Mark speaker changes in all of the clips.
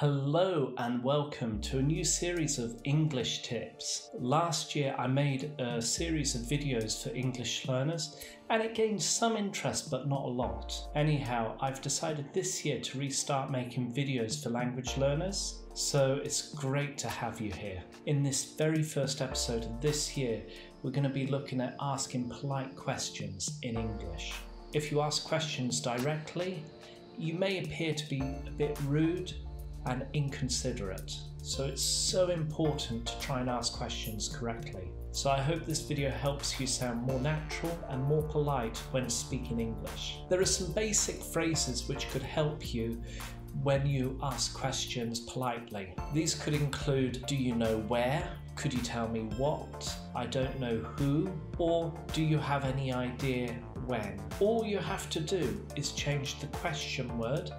Speaker 1: Hello and welcome to a new series of English tips. Last year I made a series of videos for English learners and it gained some interest but not a lot. Anyhow, I've decided this year to restart making videos for language learners, so it's great to have you here. In this very first episode of this year, we're going to be looking at asking polite questions in English. If you ask questions directly, you may appear to be a bit rude and inconsiderate. So it's so important to try and ask questions correctly. So I hope this video helps you sound more natural and more polite when speaking English. There are some basic phrases which could help you when you ask questions politely. These could include Do you know where? Could you tell me what? I don't know who? Or do you have any idea when? All you have to do is change the question word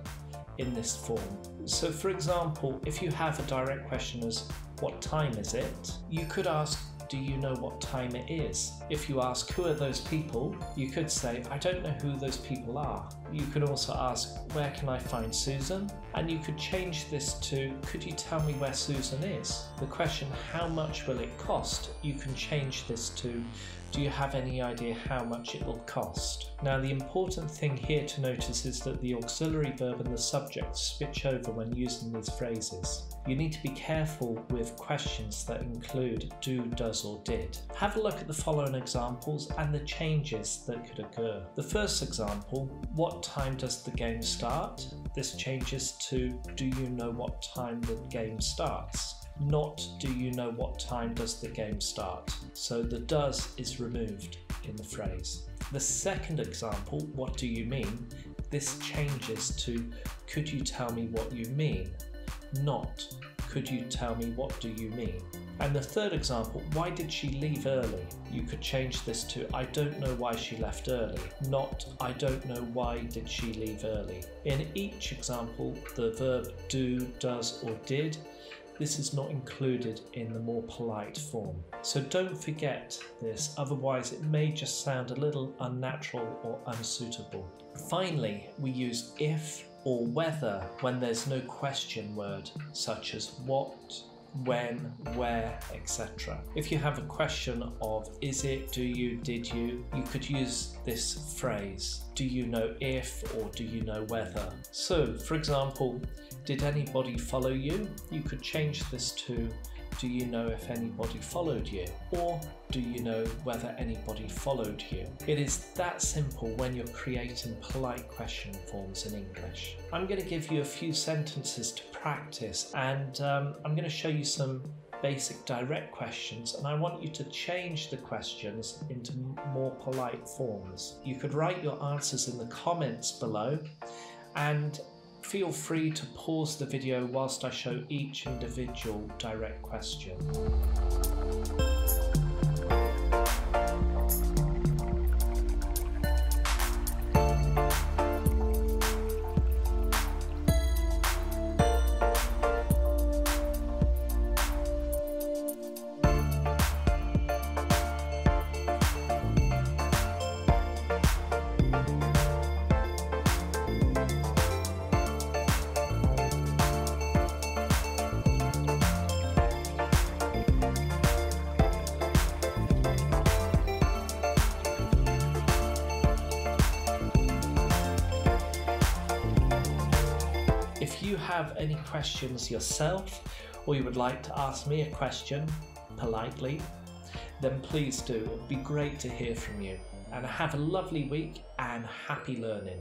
Speaker 1: in this form. So for example, if you have a direct question as what time is it, you could ask do you know what time it is? If you ask who are those people, you could say I don't know who those people are. You could also ask where can I find Susan? And you could change this to could you tell me where Susan is? The question how much will it cost? You can change this to do you have any idea how much it will cost? Now the important thing here to notice is that the auxiliary verb and the subject switch over when using these phrases. You need to be careful with questions that include do, does or did. Have a look at the following examples and the changes that could occur. The first example, what time does the game start? This changes to do you know what time the game starts? not do you know what time does the game start. So the does is removed in the phrase. The second example, what do you mean? This changes to could you tell me what you mean? Not could you tell me what do you mean? And the third example, why did she leave early? You could change this to I don't know why she left early, not I don't know why did she leave early. In each example, the verb do, does or did this is not included in the more polite form. So don't forget this, otherwise it may just sound a little unnatural or unsuitable. Finally, we use if or whether when there's no question word, such as what, when, where, etc. If you have a question of is it, do you, did you, you could use this phrase do you know if or do you know whether. So, for example, did anybody follow you? You could change this to do you know if anybody followed you? Or do you know whether anybody followed you? It is that simple when you're creating polite question forms in English. I'm going to give you a few sentences to practice and um, I'm going to show you some basic direct questions and I want you to change the questions into more polite forms. You could write your answers in the comments below and feel free to pause the video whilst I show each individual direct question. You have any questions yourself or you would like to ask me a question politely, then please do. It would be great to hear from you. And have a lovely week and happy learning.